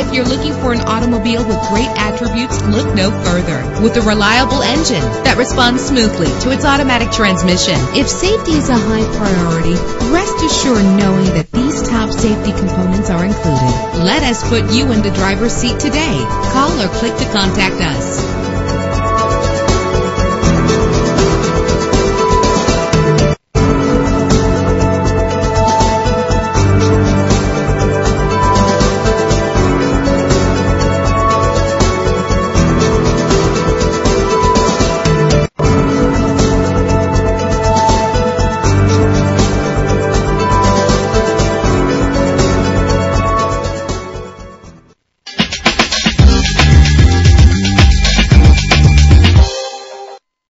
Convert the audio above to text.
If you're looking for an automobile with great attributes, look no further. With a reliable engine that responds smoothly to its automatic transmission. If safety is a high priority, rest assured knowing that these top safety components are included. Let us put you in the driver's seat today. Call or click to contact us.